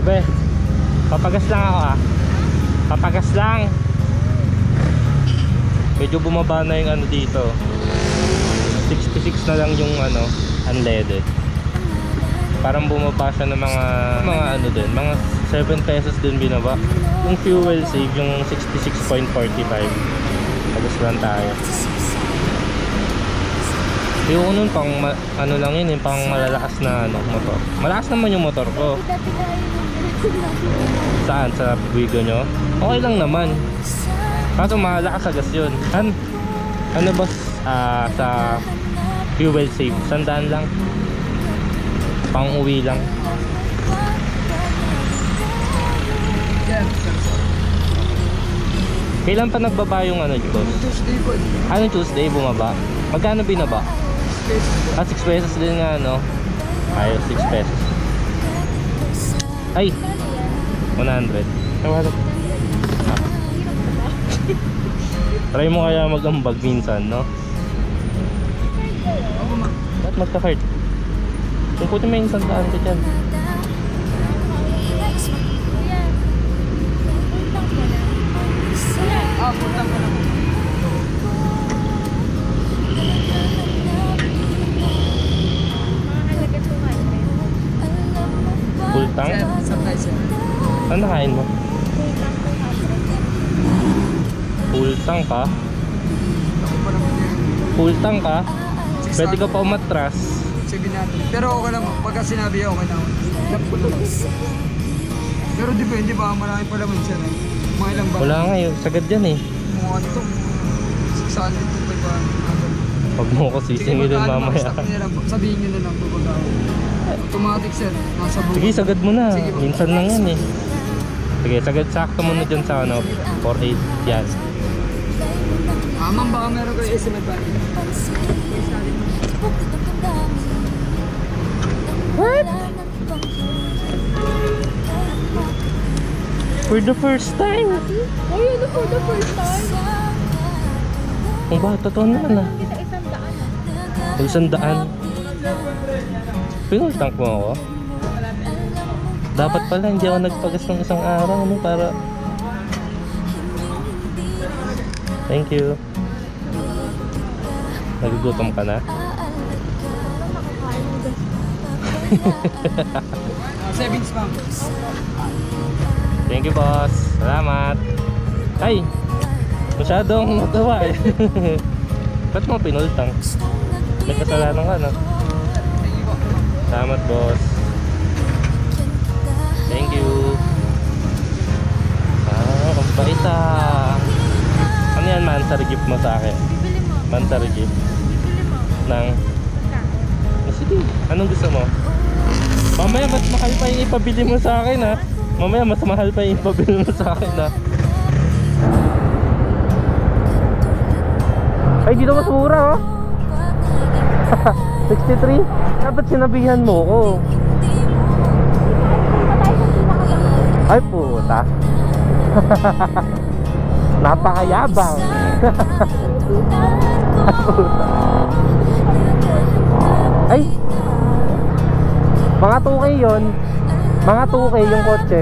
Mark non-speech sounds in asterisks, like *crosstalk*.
Bebe, papagas lang ako ah. Papagas lang. Medyo bumaba na yung ano dito. 66 na lang yung ano, unleaded. Parang bumaba siya ng mga mga ano din, mga 7 pesos din binaba. Yung fuel save yung 66.45. Pagas lang tayo. Yung nun pang ma- ano lang yun, yung pang malalakas na ano, motor. Malakas naman yung motor ko. Saan? Sa Wigo nyo? Okay lang naman. Kaso malakas sa gas yun. An ano boss? Ah, sa fuel save. Sandaan lang. Pang uwi lang. Kailan pa nagbaba yung ano boss? Tuesday po. Ano Tuesday bumaba? Magkano binaba? Space. Ah, 6 pesos din nga no? Ayos, 6 pesos. Ay! 100. Tawala. Ah. Try mo kaya magambag minsan, no? Ba't magka-card? Tungkutin mo yung isang daan ko dyan. Ah, punta tank? Sir, sir. Ano kain mo? Full tank ka? Ako yan. Full tank ka? Pwede ka pa umatras. Sige natin. Pero okay lang. Pagka sinabi okay na ako. Pero depende ba, marami pa naman sir. eh. Mga ilang ba? Wala nga yun. Sagad yan eh. Mga ano to. Saan ito pa ba? Huwag mo ko sisingilin mamaya. lang. Sabihin nyo na lang po pag Automatic sir. Nasa buwan. Sige, sagad mo na. Sige. Minsan lang yan eh. Sige, sagad sakto mo na dyan sa ano, 4.8 yan. Ah, ma'am, baka meron kayo estimate ba? For the first time. Uy, ano for the first time? Ang ba, totoo naman ah. Kita isang daan. Isang daan. Pinultank mo ako? Dapat pala hindi ako nagpagas ng isang araw no, para... Thank you. Nagugutom ka na? Ah, savings ma'am. Thank you boss. Salamat. Ay! Masyadong nagawa eh. *laughs* Ba't mo pinultang? May kasalanan ka no? Salamat boss. Thank you. Ah, ang bait ah. Ano yan mansar gift mo sa akin? Bibili mo. Mansar gift Bibili mo. ng... Ka. Oh, sige, anong gusto mo? Mamaya mas mahal pa yung ipabili mo sa akin ha. Mamaya mas mahal pa yung ipabili mo sa akin ha. Ay, dito mas mura oh. 63? Dapat sinabihan mo ko. Ay puta. *laughs* Napakayabang. Ay *laughs* puta. Ay! Mga 2K yun. Mga 2K yung kotse.